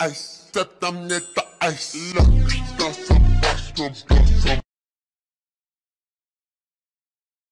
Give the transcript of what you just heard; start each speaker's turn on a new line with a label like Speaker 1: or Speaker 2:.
Speaker 1: Ice, set them net the ice. Look.